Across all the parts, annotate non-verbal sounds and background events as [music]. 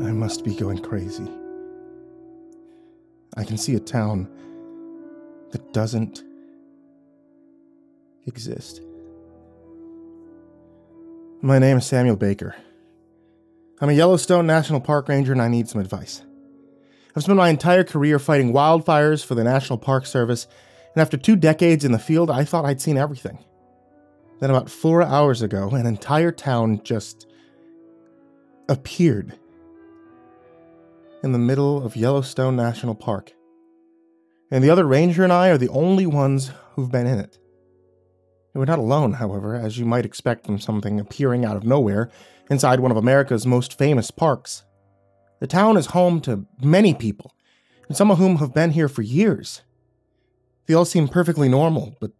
I must be going crazy. I can see a town that doesn't exist. My name is Samuel Baker. I'm a Yellowstone National Park Ranger and I need some advice. I've spent my entire career fighting wildfires for the National Park Service, and after two decades in the field, I thought I'd seen everything. Then, about four hours ago, an entire town just appeared in the middle of Yellowstone National Park. And the other ranger and I are the only ones who've been in it. we're not alone, however, as you might expect from something appearing out of nowhere inside one of America's most famous parks. The town is home to many people, and some of whom have been here for years. They all seem perfectly normal, but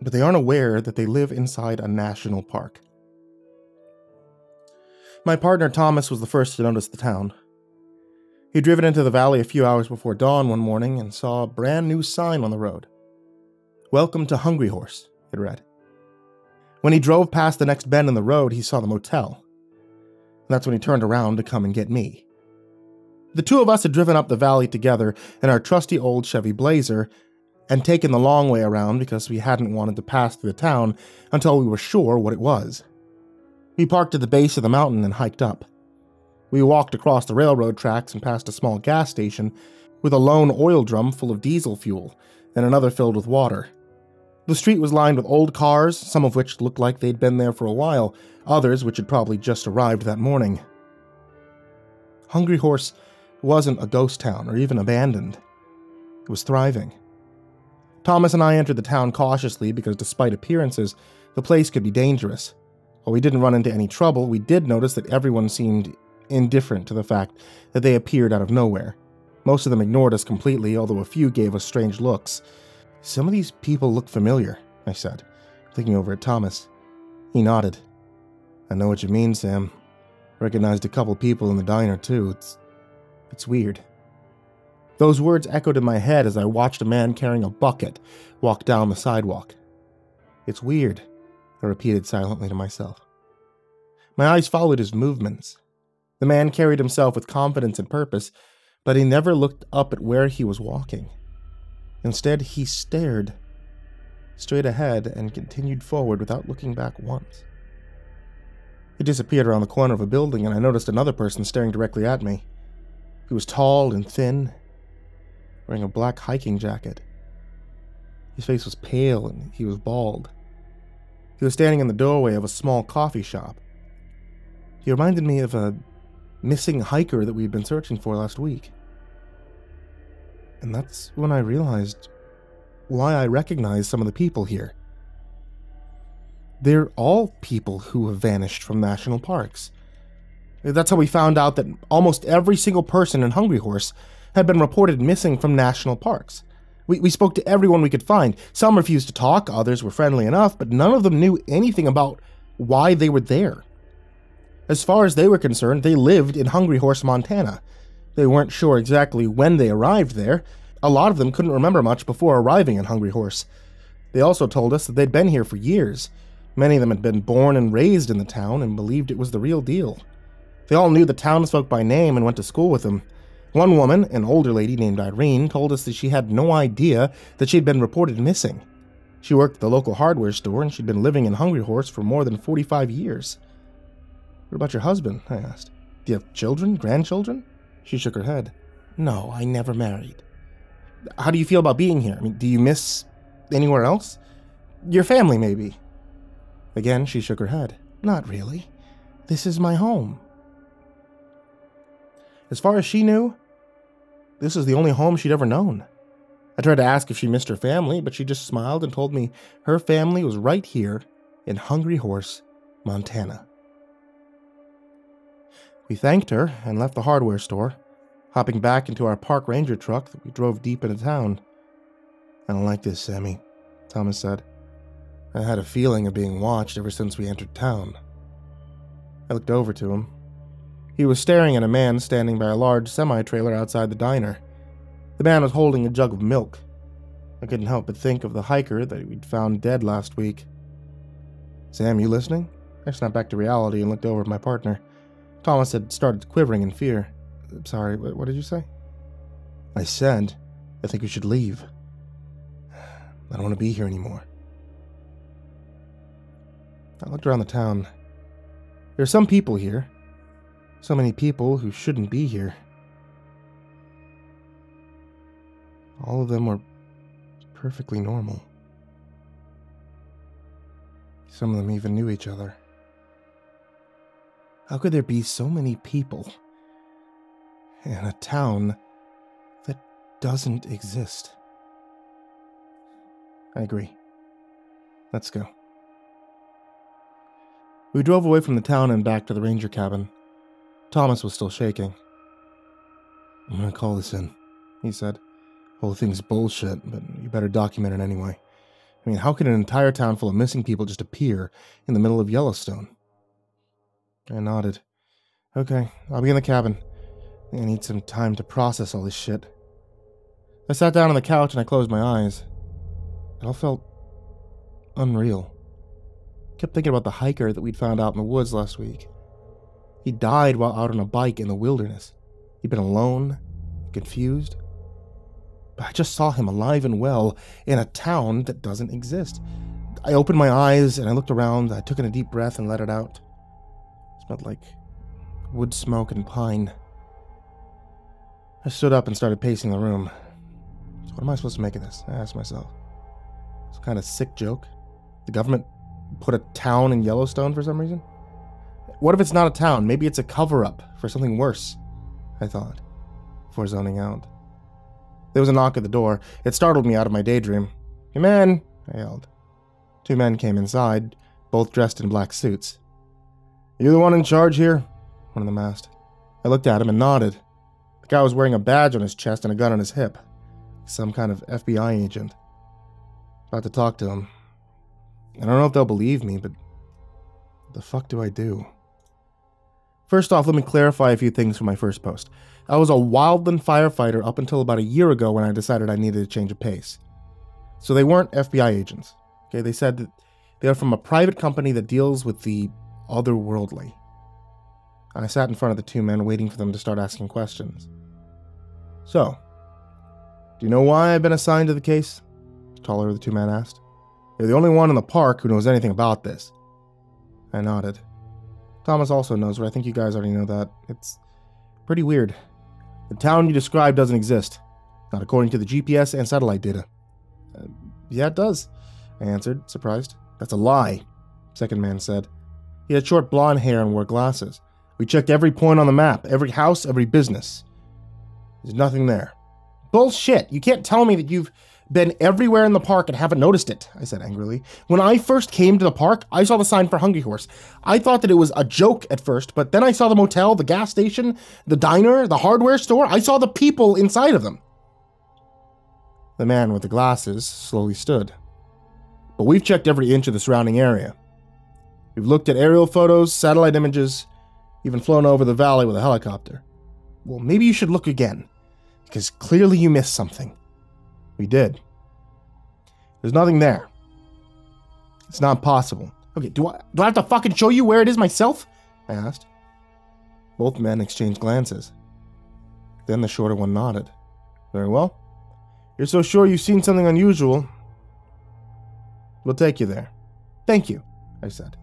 but they aren't aware that they live inside a national park. My partner Thomas was the first to notice the town. He'd driven into the valley a few hours before dawn one morning and saw a brand new sign on the road. Welcome to Hungry Horse, it read. When he drove past the next bend in the road, he saw the motel. That's when he turned around to come and get me. The two of us had driven up the valley together in our trusty old Chevy Blazer and taken the long way around because we hadn't wanted to pass through the town until we were sure what it was. We parked at the base of the mountain and hiked up. We walked across the railroad tracks and past a small gas station with a lone oil drum full of diesel fuel and another filled with water. The street was lined with old cars, some of which looked like they'd been there for a while, others which had probably just arrived that morning. Hungry Horse wasn't a ghost town or even abandoned. It was thriving. Thomas and I entered the town cautiously because, despite appearances, the place could be dangerous. While we didn't run into any trouble, we did notice that everyone seemed indifferent to the fact that they appeared out of nowhere. Most of them ignored us completely, although a few gave us strange looks. Some of these people look familiar, I said, looking over at Thomas. He nodded. I know what you mean, Sam. Recognized a couple people in the diner, too. It's. it's weird. Those words echoed in my head as I watched a man carrying a bucket walk down the sidewalk. It's weird, I repeated silently to myself. My eyes followed his movements. The man carried himself with confidence and purpose, but he never looked up at where he was walking. Instead, he stared straight ahead and continued forward without looking back once. He disappeared around the corner of a building, and I noticed another person staring directly at me. He was tall and thin, wearing a black hiking jacket. His face was pale and he was bald. He was standing in the doorway of a small coffee shop. He reminded me of a missing hiker that we had been searching for last week. And that's when I realized why I recognized some of the people here. They're all people who have vanished from national parks. That's how we found out that almost every single person in Hungry Horse had been reported missing from national parks. We, we spoke to everyone we could find. Some refused to talk, others were friendly enough, but none of them knew anything about why they were there. As far as they were concerned, they lived in Hungry Horse, Montana. They weren't sure exactly when they arrived there. A lot of them couldn't remember much before arriving in Hungry Horse. They also told us that they'd been here for years. Many of them had been born and raised in the town and believed it was the real deal. They all knew the townsfolk by name and went to school with them. One woman, an older lady named Irene, told us that she had no idea that she'd been reported missing. She worked at the local hardware store and she'd been living in Hungry Horse for more than 45 years. What about your husband? I asked. Do you have children, grandchildren? She shook her head. No, I never married. How do you feel about being here? I mean, do you miss anywhere else? Your family, maybe. Again, she shook her head. Not really. This is my home. As far as she knew, this was the only home she'd ever known. I tried to ask if she missed her family, but she just smiled and told me her family was right here in Hungry Horse, Montana. We thanked her and left the hardware store, hopping back into our park ranger truck that we drove deep into town. I don't like this, Sammy, Thomas said. I had a feeling of being watched ever since we entered town. I looked over to him he was staring at a man standing by a large semi trailer outside the diner. The man was holding a jug of milk. I couldn't help but think of the hiker that we'd found dead last week. Sam, you listening? I snapped back to reality and looked over at my partner. Thomas had started quivering in fear. Sorry, what did you say? I said, I think we should leave. I don't want to be here anymore. I looked around the town. There are some people here. So many people who shouldn't be here. All of them were perfectly normal. Some of them even knew each other. How could there be so many people in a town that doesn't exist? I agree. Let's go. We drove away from the town and back to the ranger cabin. Thomas was still shaking. I'm gonna call this in, he said. Whole thing's bullshit, but you better document it anyway. I mean, how could an entire town full of missing people just appear in the middle of Yellowstone? I nodded. Okay, I'll be in the cabin. I need some time to process all this shit. I sat down on the couch and I closed my eyes. It all felt unreal. I kept thinking about the hiker that we'd found out in the woods last week. He died while out on a bike in the wilderness. He'd been alone, confused. But I just saw him alive and well in a town that doesn't exist. I opened my eyes and I looked around. I took in a deep breath and let it out. Smelled like wood smoke and pine. I stood up and started pacing the room. So what am I supposed to make of this? I asked myself. It's kind of sick joke. The government put a town in Yellowstone for some reason? What if it's not a town? Maybe it's a cover up for something worse, I thought, before zoning out. There was a knock at the door. It startled me out of my daydream. Come in, I yelled. Two men came inside, both dressed in black suits. You the one in charge here? One of them asked. I looked at him and nodded. The guy was wearing a badge on his chest and a gun on his hip. Some kind of FBI agent. About to talk to him. I don't know if they'll believe me, but the fuck do I do? First off, let me clarify a few things from my first post. I was a wildland firefighter up until about a year ago when I decided I needed a change of pace. So they weren't FBI agents. Okay, they said that they are from a private company that deals with the otherworldly. I sat in front of the two men waiting for them to start asking questions. So, do you know why I've been assigned to the case? The taller of the two men asked. You're the only one in the park who knows anything about this. I nodded. Thomas also knows, but I think you guys already know that. It's pretty weird. The town you described doesn't exist, not according to the GPS and satellite data. Uh, yeah, it does, I answered, surprised. That's a lie, second man said. He had short blonde hair and wore glasses. We checked every point on the map, every house, every business. There's nothing there. Bullshit! You can't tell me that you've been everywhere in the park and haven't noticed it, I said angrily. When I first came to the park, I saw the sign for Hungry Horse. I thought that it was a joke at first, but then I saw the motel, the gas station, the diner, the hardware store. I saw the people inside of them. The man with the glasses slowly stood. But we've checked every inch of the surrounding area. We've looked at aerial photos, satellite images, even flown over the valley with a helicopter. Well, maybe you should look again, because clearly you missed something. We did. There's nothing there. It's not possible. Okay, do I do I have to fucking show you where it is myself? I asked. Both men exchanged glances. Then the shorter one nodded. Very well. You're so sure you've seen something unusual. We'll take you there. Thank you, I said.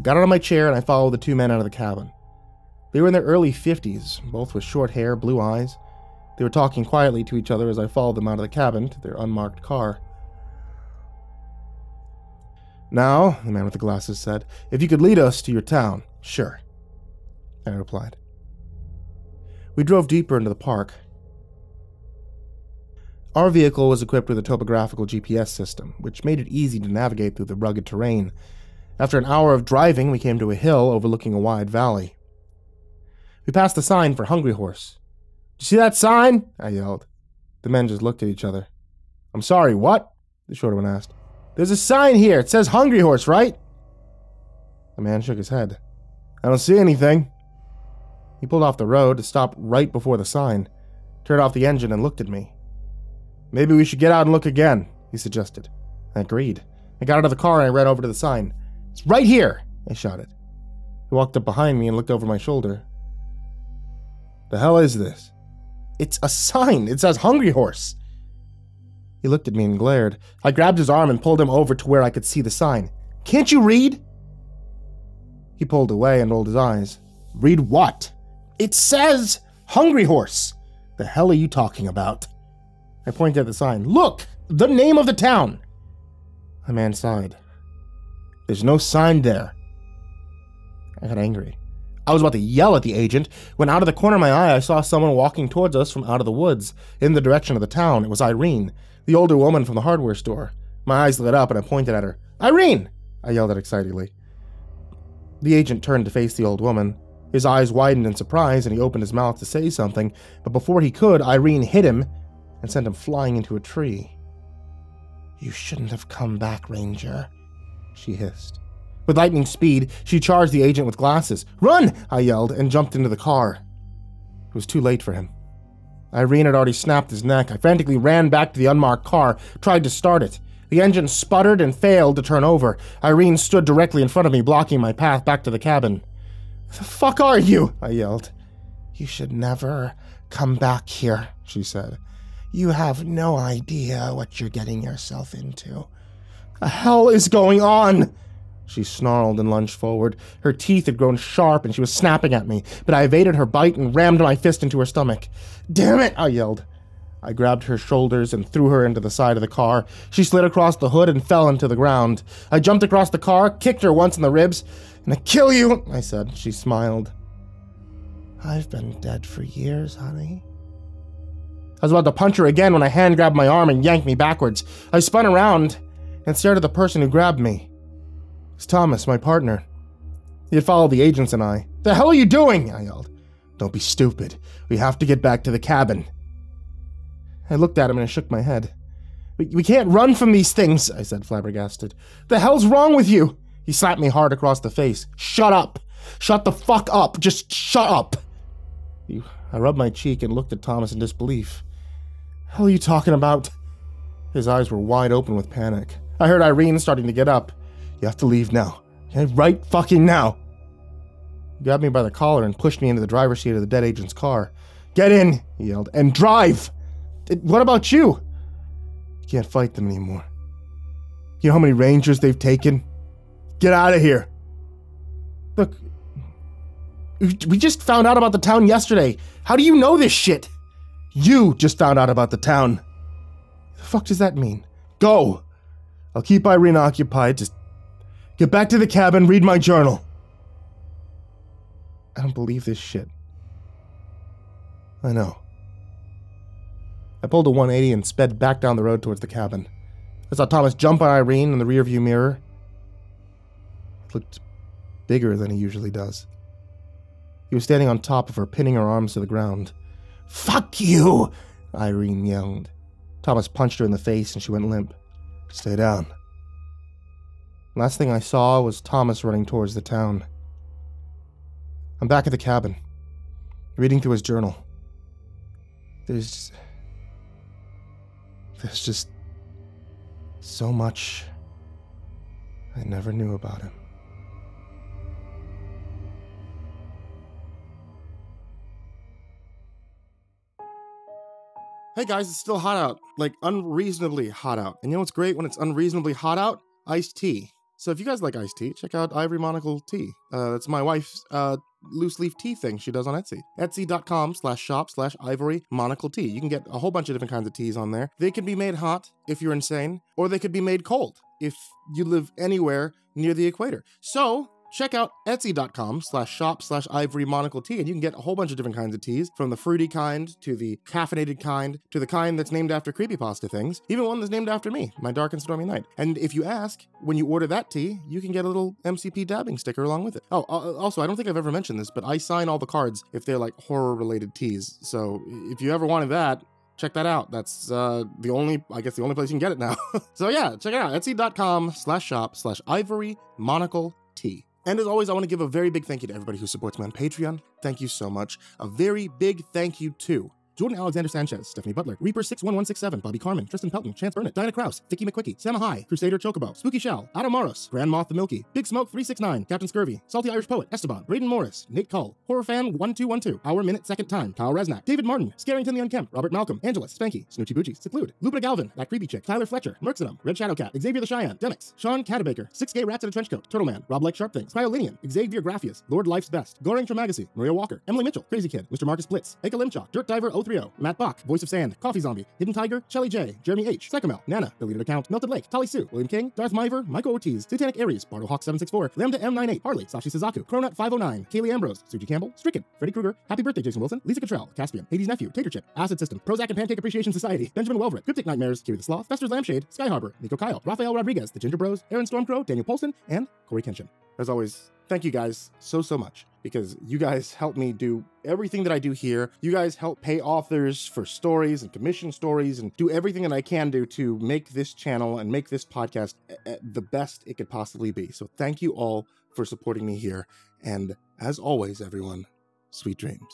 I got out of my chair and I followed the two men out of the cabin. They were in their early 50s, both with short hair, blue eyes, they were talking quietly to each other as I followed them out of the cabin to their unmarked car. Now, the man with the glasses said, if you could lead us to your town. Sure, I replied. We drove deeper into the park. Our vehicle was equipped with a topographical GPS system, which made it easy to navigate through the rugged terrain. After an hour of driving, we came to a hill overlooking a wide valley. We passed the sign for Hungry Horse, you see that sign? I yelled. The men just looked at each other. I'm sorry, what? The shorter one asked. There's a sign here. It says Hungry Horse, right? The man shook his head. I don't see anything. He pulled off the road to stop right before the sign, turned off the engine, and looked at me. Maybe we should get out and look again, he suggested. I agreed. I got out of the car and I ran over to the sign. It's right here, I shouted. He walked up behind me and looked over my shoulder. The hell is this? It's a sign. It says Hungry Horse. He looked at me and glared. I grabbed his arm and pulled him over to where I could see the sign. Can't you read? He pulled away and rolled his eyes. Read what? It says Hungry Horse. The hell are you talking about? I pointed at the sign. Look! The name of the town! The man sighed. There's no sign there. I got angry. I was about to yell at the agent when out of the corner of my eye I saw someone walking towards us from out of the woods in the direction of the town. It was Irene, the older woman from the hardware store. My eyes lit up and I pointed at her. Irene! I yelled out excitedly. The agent turned to face the old woman. His eyes widened in surprise and he opened his mouth to say something, but before he could, Irene hit him and sent him flying into a tree. You shouldn't have come back, Ranger, she hissed. With lightning speed, she charged the agent with glasses. Run! I yelled and jumped into the car. It was too late for him. Irene had already snapped his neck. I frantically ran back to the unmarked car, tried to start it. The engine sputtered and failed to turn over. Irene stood directly in front of me, blocking my path back to the cabin. The fuck are you? I yelled. You should never come back here, she said. You have no idea what you're getting yourself into. The hell is going on? She snarled and lunged forward. Her teeth had grown sharp and she was snapping at me, but I evaded her bite and rammed my fist into her stomach. Damn it! I yelled. I grabbed her shoulders and threw her into the side of the car. She slid across the hood and fell into the ground. I jumped across the car, kicked her once in the ribs, and I kill you, I said. She smiled. I've been dead for years, honey. I was about to punch her again when a hand grabbed my arm and yanked me backwards. I spun around and stared at the person who grabbed me. It was Thomas, my partner. He had followed the agents and I. The hell are you doing? I yelled. Don't be stupid. We have to get back to the cabin. I looked at him and I shook my head. We, we can't run from these things, I said, flabbergasted. The hell's wrong with you? He slapped me hard across the face. Shut up! Shut the fuck up! Just shut up! I rubbed my cheek and looked at Thomas in disbelief. Hell are you talking about? His eyes were wide open with panic. I heard Irene starting to get up. You have to leave now. Okay, right fucking now. He grabbed me by the collar and pushed me into the driver's seat of the dead agent's car. Get in, he yelled, and drive! What about you? You can't fight them anymore. You know how many rangers they've taken? Get out of here. Look, we just found out about the town yesterday. How do you know this shit? You just found out about the town. The fuck does that mean? Go! I'll keep Irene occupied. Just get back to the cabin, read my journal. I don't believe this shit. I know. I pulled a 180 and sped back down the road towards the cabin. I saw Thomas jump on Irene in the rearview mirror. It looked bigger than he usually does. He was standing on top of her, pinning her arms to the ground. Fuck you! Irene yelled. Thomas punched her in the face and she went limp. Stay down. Last thing I saw was Thomas running towards the town. I'm back at the cabin, reading through his journal. There's. There's just. so much I never knew about him. Hey guys, it's still hot out. Like unreasonably hot out. And you know what's great when it's unreasonably hot out? Iced tea. So if you guys like iced tea, check out Ivory Monocle Tea. Uh, that's my wife's uh, loose leaf tea thing she does on Etsy. Etsy.com slash shop slash ivory monocle tea. You can get a whole bunch of different kinds of teas on there. They can be made hot if you're insane, or they could be made cold if you live anywhere near the equator. So check out etsy.com slash shop slash ivory monocle tea and you can get a whole bunch of different kinds of teas from the fruity kind to the caffeinated kind to the kind that's named after creepypasta things even one that's named after me my dark and stormy night and if you ask when you order that tea you can get a little mcp dabbing sticker along with it oh also i don't think i've ever mentioned this but i sign all the cards if they're like horror related teas so if you ever wanted that check that out. That's uh, the only, I guess, the only place you can get it now. [laughs] so yeah, check it out. Etsy.com slash shop slash ivory monocle. And as always, I want to give a very big thank you to everybody who supports me on Patreon. Thank you so much. A very big thank you to Jordan Alexander Sanchez, Stephanie Butler, Reaper 61167, Bobby Carmen, Tristan Pelton, Chance Burnett, Diana Kraus, Vicky McQuickie, Sama High, Crusader Chocobo, Spooky Shell, Adam Moros, Grand Moth the Milky, Big Smoke 369, Captain Scurvy, Salty Irish Poet, Esteban, Braden Morris, Nate Cull, Horror Fan 1212, Hour Minute Second Time, Kyle Resnack, David Martin, Scarrington the Unkempt, Robert Malcolm, Angela, Spanky, Snoochie Boochie, Seclude, Lupita Galvin, That Creepy Chick, Tyler Fletcher, Merxenum, Red Shadow Cat, Xavier the Cheyenne, Demix, Sean Catabaker, Six Gay Rats in a Trench Coat, Turtle Man, Rob Like Sharp Things, Cryolinian, Xavier Graphius, Lord Life's Best, Goring Tremagacy, Maria Walker, Emily Mitchell, Crazy Kid, Mr. Marcus Blitz, Eka Limchok, Dirt Diver 030, Matt Bach, Voice of Sand, Coffee Zombie, Hidden Tiger, Shelly J, Jeremy H, Psychomel, Nana, Deleted Account, Melted Lake, Tali Sue, William King, Darth Miver, Michael Ortiz, Satanic Aries, Bardo Hawk 764, Lambda M98, Harley, Sashi Suzaku, Cronut 509, Kaylee Ambrose, Suji Campbell, Stricken, Freddy Krueger, Happy Birthday Jason Wilson, Lisa Cottrell, Caspian, Hades Nephew, Tater Chip, Acid System, Prozac and Pancake Appreciation Society, Benjamin Welverick, Cryptic Nightmares, Kiwi the Sloth, Fester's Lampshade, Sky Harbor, Nico Kyle, Rafael Rodriguez, The Ginger Bros, Aaron Stormcrow, Daniel Polson, and Corey Kenshin. As always, thank you guys so, so much because you guys help me do everything that I do here. You guys help pay authors for stories and commission stories and do everything that I can do to make this channel and make this podcast eh, eh, the best it could possibly be. So thank you all for supporting me here. And as always, everyone, sweet dreams.